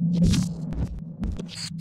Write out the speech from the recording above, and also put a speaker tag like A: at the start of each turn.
A: you